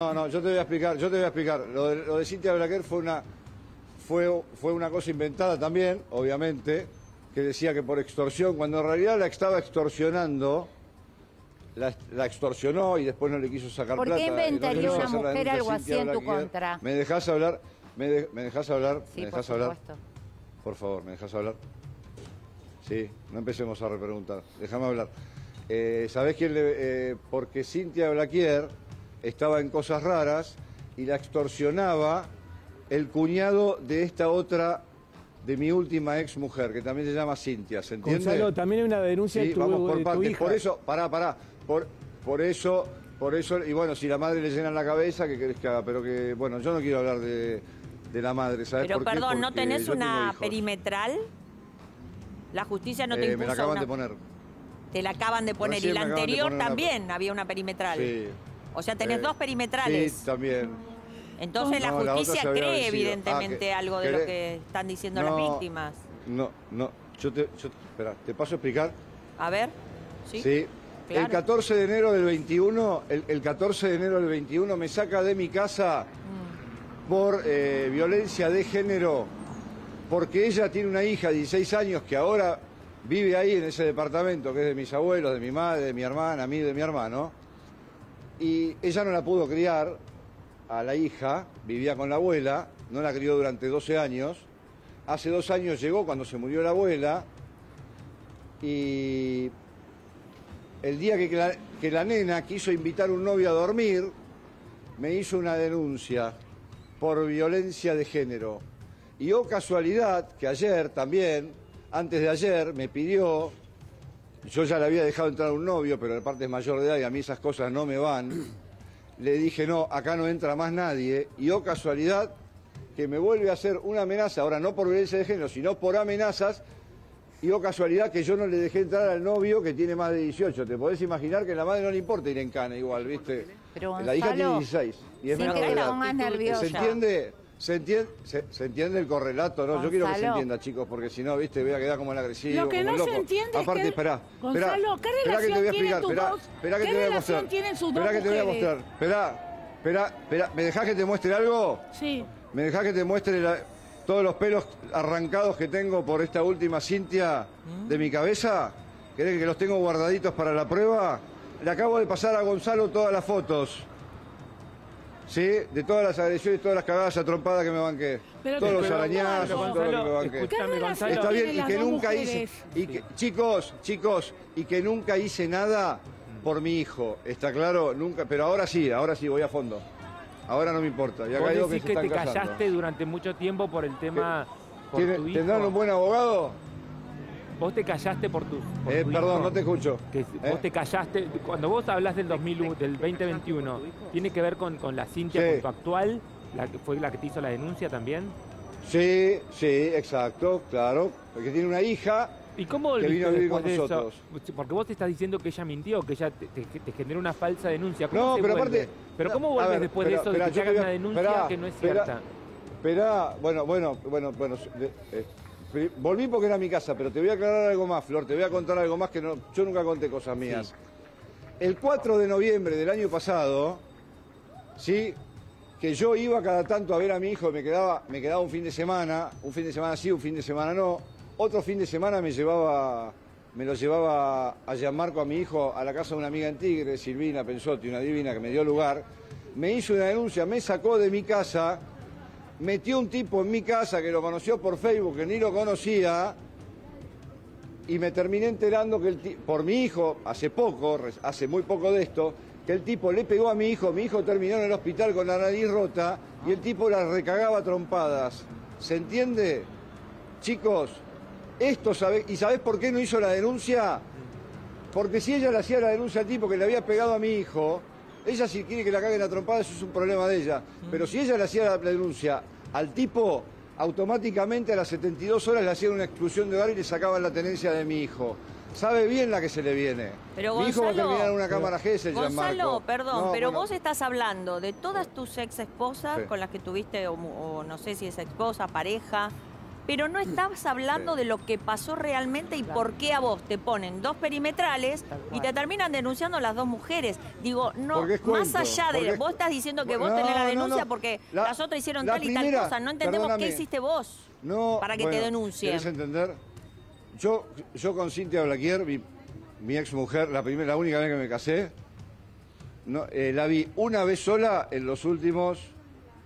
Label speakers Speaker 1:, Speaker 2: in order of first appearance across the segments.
Speaker 1: No, no, yo te voy a explicar, yo te voy a explicar. Lo de, lo de Cintia Blaquer fue una, fue, fue una cosa inventada también, obviamente, que decía que por extorsión, cuando en realidad la estaba extorsionando, la, la extorsionó y después no le quiso sacar
Speaker 2: ¿Por qué
Speaker 1: plata. y no
Speaker 2: inventaría una mujer algo así en tu contra?
Speaker 1: ¿Me dejas hablar? ¿Me, de- me dejas hablar?
Speaker 2: Sí,
Speaker 1: ¿Me
Speaker 2: por
Speaker 1: dejas hablar?
Speaker 2: supuesto.
Speaker 1: Por favor, ¿me dejas hablar? Sí, no empecemos a repreguntar. Déjame hablar. Eh, ¿Sabés quién le.? eh, porque Cintia Blaquier estaba en cosas raras y la extorsionaba el cuñado de esta otra, de mi última ex mujer, que también se llama Cintia, ¿se entiende?
Speaker 3: Gonzalo, también hay una denuncia
Speaker 1: Sí,
Speaker 3: de tu,
Speaker 1: vamos por
Speaker 3: de tu
Speaker 1: partes.
Speaker 3: hija.
Speaker 1: Por eso, pará, pará. Por, por eso, por eso, y bueno, si la madre le llena la cabeza, ¿qué querés que haga? Pero que, bueno, yo no quiero hablar de, de la madre, ¿sabes
Speaker 4: Pero
Speaker 1: por qué?
Speaker 4: perdón, ¿no tenés una perimetral? La justicia no te
Speaker 1: Eh,
Speaker 4: impuso
Speaker 1: me la acaban
Speaker 4: una-
Speaker 1: de poner.
Speaker 4: Te la acaban de poner.
Speaker 1: Recién
Speaker 4: y la anterior
Speaker 1: poner una-
Speaker 4: también había una perimetral.
Speaker 1: Sí.
Speaker 4: O sea, tenés
Speaker 1: Eh,
Speaker 4: dos perimetrales.
Speaker 1: Sí, también.
Speaker 4: Entonces la
Speaker 1: No, la otra
Speaker 4: justicia cree
Speaker 1: vencido.
Speaker 4: evidentemente
Speaker 1: Ah, que-
Speaker 4: algo de lo que están diciendo las víctimas.
Speaker 1: No, no, yo te, yo, espera, ¿te paso a explicar?
Speaker 4: A ver. Sí.
Speaker 1: Sí.
Speaker 4: Claro.
Speaker 1: El 14 de enero del 21, el, el 14 de enero del 21 me saca de mi casa
Speaker 4: Mm.
Speaker 1: por eh, violencia de género, porque ella tiene una hija de 16 años que ahora vive ahí en ese departamento, que es de mis abuelos, de mi madre, de mi hermana, a mí, de mi hermano, y ella no la pudo criar a la hija, vivía con la abuela, no la crió durante 12 años, hace dos años llegó cuando se murió la abuela, y el día que la, que la nena quiso invitar a un novio a dormir, me hizo una denuncia por violencia de género. Y oh casualidad que ayer también, antes de ayer, me pidió, yo ya le había dejado entrar un novio, pero aparte es mayor de edad y a mí esas cosas no me van, le dije, no, acá no entra más nadie, y oh casualidad que me vuelve a hacer una amenaza, ahora no por violencia de género, sino por amenazas, y oh casualidad que yo no le dejé entrar al novio que tiene más de 18. Te podés imaginar que a la madre no le importa ir en cana igual, ¿viste?
Speaker 2: Pero,
Speaker 1: la hija tiene
Speaker 2: Gonzalo,
Speaker 1: 16 y es
Speaker 2: sin
Speaker 1: menor de edad. ¿Se entiende? ¿Se entiende, se, se entiende el correlato? No, yo quiero que se entienda, chicos, porque si no, viste, voy a quedar como el agresivo.
Speaker 5: Lo que
Speaker 1: como
Speaker 5: no se entiende es
Speaker 1: Aparte,
Speaker 5: que-
Speaker 1: esperá,
Speaker 5: Gonzalo,
Speaker 1: esperá,
Speaker 5: ¿qué
Speaker 1: esperá que te voy a
Speaker 5: relación
Speaker 1: explicar, esperá,
Speaker 5: dos-
Speaker 1: esperá que
Speaker 5: qué
Speaker 1: te voy a
Speaker 5: relación
Speaker 1: mostrar. esperá que te voy a
Speaker 5: mujeres?
Speaker 1: mostrar, esperá, esperá, esperá, ¿me dejás que te muestre algo?
Speaker 5: Sí.
Speaker 1: ¿Me dejás que te muestre la- todos los pelos arrancados que tengo por esta última Cintia de mi cabeza? ¿Querés que los tengo guardaditos para la prueba? Le acabo de pasar a Gonzalo todas las fotos. ¿Sí? De todas las agresiones, todas las cagadas a trompada que me banqué.
Speaker 5: Pero
Speaker 1: todos
Speaker 5: que-
Speaker 1: los arañazos,
Speaker 5: Gonzalo,
Speaker 1: todo lo que me banqué.
Speaker 3: escuchame,
Speaker 5: ¿Qué
Speaker 3: Gonzalo.
Speaker 1: Está bien, y que nunca hice. Y que, chicos, chicos, y que nunca hice nada por mi hijo. ¿Está claro? Nunca, pero ahora sí, ahora sí, voy a fondo. Ahora no me importa. Y acá
Speaker 3: Vos
Speaker 1: hay dos que
Speaker 3: decís
Speaker 1: se
Speaker 3: que
Speaker 1: están
Speaker 3: te
Speaker 1: casando.
Speaker 3: callaste durante mucho tiempo por el tema. Por
Speaker 1: ¿Tiene-
Speaker 3: tu hijo.
Speaker 1: ¿Tendrán un buen abogado?
Speaker 3: Vos te callaste por tu. por
Speaker 1: Eh,
Speaker 3: tu
Speaker 1: perdón,
Speaker 3: hijo.
Speaker 1: no te escucho.
Speaker 3: Que
Speaker 1: ¿Eh?
Speaker 3: vos te callaste. Cuando vos hablas del 2001, del 2021, ¿tiene que ver con, con la Cintia,
Speaker 1: Sí.
Speaker 3: con tu actual? La que fue la que te hizo la denuncia también.
Speaker 1: Sí, sí, exacto, claro. Porque tiene una hija.
Speaker 3: ¿Y cómo
Speaker 1: Que vino a vivir con
Speaker 3: eso?
Speaker 1: nosotros.
Speaker 3: Porque vos te estás diciendo que ella mintió, que ella te, te- te generó una falsa denuncia. ¿Cómo
Speaker 1: No, pero
Speaker 3: vuelve?
Speaker 1: aparte-
Speaker 3: Pero ¿cómo vuelves
Speaker 1: ver,
Speaker 3: después de
Speaker 1: espera,
Speaker 3: eso, de
Speaker 1: espera,
Speaker 3: que te hagan una denuncia
Speaker 1: espera,
Speaker 3: que no es
Speaker 1: espera.
Speaker 3: cierta?
Speaker 1: Esperá, bueno, bueno, bueno, bueno. eh, volví porque era mi casa, pero te voy a aclarar algo más, Flor. Te voy a contar algo más que no, yo nunca conté cosas mías. El 4 de noviembre del año pasado, ¿sí? Que yo iba cada tanto a ver a mi hijo, me quedaba, me quedaba un fin de semana, un fin de semana sí, un fin de semana no. Otro fin de semana me llevaba, me lo llevaba a Gianmarco a mi hijo a la casa de una amiga en Tigre, Silvina Pensotti, una divina que me dio lugar. Me hizo una denuncia, me sacó de mi casa, metió un tipo en mi casa que lo conoció por Facebook, que ni lo conocía, y me terminé enterando que el por mi hijo, hace poco, hace muy poco de esto, que el tipo le pegó a mi hijo, mi hijo terminó en el hospital con la nariz rota y el tipo la recagaba trompadas. ¿Se entiende? Chicos, esto sabe, ¿y sabés por qué no hizo la denuncia? Porque si ella le hacía la denuncia al tipo que le había pegado a mi hijo, ella si quiere que la caguen a trompadas, eso es un problema de ella. Pero si ella le hacía la denuncia al tipo, automáticamente a las 72 horas le hacían una exclusión de hogar y le sacaban la tenencia de mi hijo. Sabe bien la que se le viene.
Speaker 4: Pero
Speaker 1: mi hijo va a terminar en una cámara Gesell,
Speaker 4: Gonzalo, perdón,
Speaker 1: No,
Speaker 4: pero
Speaker 1: bueno,
Speaker 4: vos estás hablando de todas tus ex esposas
Speaker 1: Sí.
Speaker 4: con las que tuviste, o, o no sé si es esposa, pareja, pero no estabas hablando de lo que pasó realmente y por qué a vos te ponen dos perimetrales y te terminan denunciando las dos mujeres. Digo, no, más allá de. Vos estás diciendo que vos
Speaker 1: No,
Speaker 4: tenés la denuncia
Speaker 1: no.
Speaker 4: porque
Speaker 1: La-
Speaker 4: las otras hicieron
Speaker 1: la
Speaker 4: tal y tal cosa. No entendemos qué hiciste vos.
Speaker 1: No,
Speaker 4: para que te denuncien.
Speaker 1: ¿Querés entender? Yo, yo con Cintia Blaquier, mi, mi ex mujer, la primera, la única vez que me casé, no, eh, la vi una vez sola en los últimos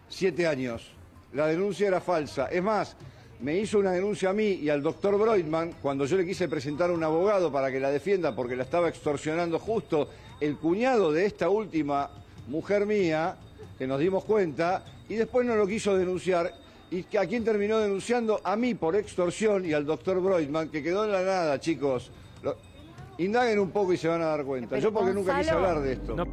Speaker 1: siete años. La denuncia era falsa. Es más, me hizo una denuncia a mí y al doctor Broidman cuando yo le quise presentar a un abogado para que la defienda porque la estaba extorsionando justo el cuñado de esta última mujer mía, que nos dimos cuenta, y después no lo quiso denunciar. ¿Y a quién terminó denunciando? A mí por extorsión y al doctor Broidman, que quedó en la nada, chicos. Lo- indaguen un poco y se van a dar cuenta.
Speaker 4: Pero,
Speaker 1: Yo porque nunca quise hablar de esto.
Speaker 3: No,